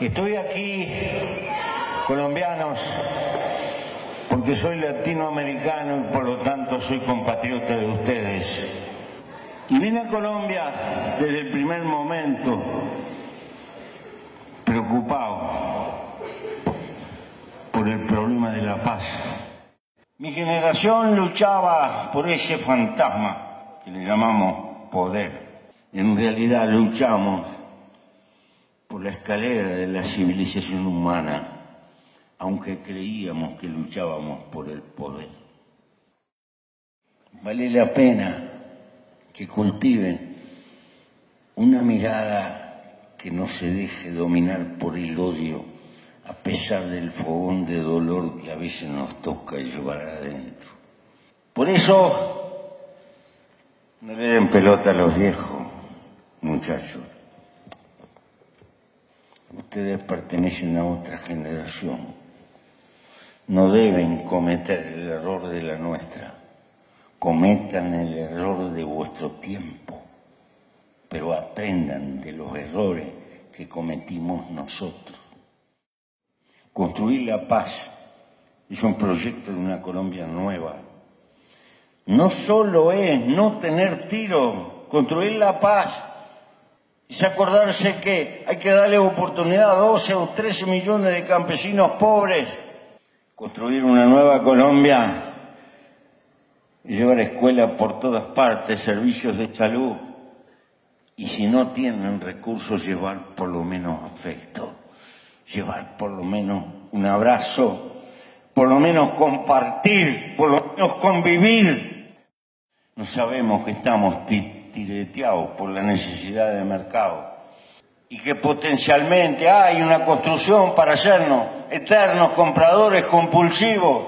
Estoy aquí, colombianos, porque soy latinoamericano y por lo tanto soy compatriota de ustedes. Y vine a Colombia desde el primer momento preocupado por el problema de la paz. Mi generación luchaba por ese fantasma que le llamamos poder. En realidad luchamos por la escalera de la civilización humana, aunque creíamos que luchábamos por el poder. Vale la pena que cultiven una mirada que no se deje dominar por el odio, a pesar del fogón de dolor que a veces nos toca llevar adentro. Por eso, no le den pelota a los viejos, muchachos. Ustedes pertenecen a otra generación. No deben cometer el error de la nuestra. Cometan el error de vuestro tiempo, pero aprendan de los errores que cometimos nosotros. Construir la paz es un proyecto de una Colombia nueva. No solo es no tener tiro, construir la paz es acordarse que hay que darle oportunidad a 12 o 13 millones de campesinos pobres, construir una nueva Colombia y llevar escuela por todas partes, servicios de salud, y si no tienen recursos, llevar por lo menos afecto, llevar por lo menos un abrazo, por lo menos compartir, por lo menos convivir. No sabemos que estamos tireteados por la necesidad de mercado y que potencialmente hay una construcción para hacernos eternos compradores compulsivos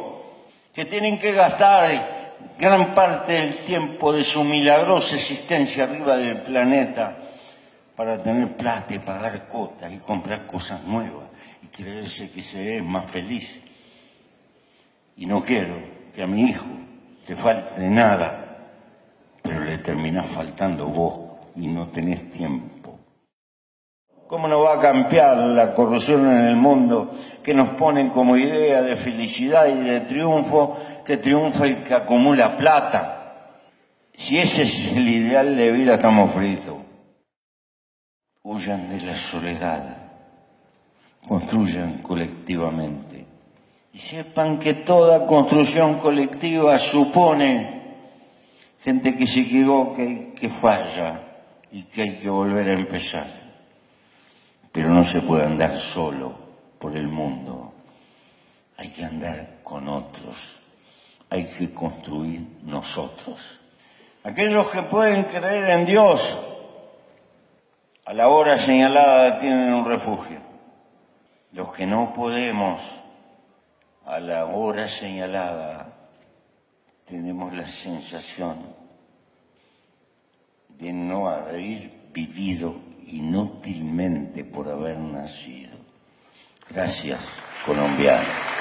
que tienen que gastar gran parte del tiempo de su milagrosa existencia arriba del planeta para tener plata y pagar cotas y comprar cosas nuevas y creerse que se es más feliz. Y no quiero que a mi hijo le falte nada terminás faltando vos y no tenés tiempo. ¿Cómo no va a cambiar la corrupción en el mundo que nos ponen como idea de felicidad y de triunfo que triunfa el que acumula plata? Si ese es el ideal de vida, estamos fritos. Huyan de la soledad, construyan colectivamente y sepan que toda construcción colectiva supone gente que se equivoca que falla y que hay que volver a empezar. Pero no se puede andar solo por el mundo, hay que andar con otros, hay que construir nosotros. Aquellos que pueden creer en Dios, a la hora señalada tienen un refugio. Los que no podemos, a la hora señalada tenemos la sensación de no haber vivido inútilmente por haber nacido. Gracias, colombianos.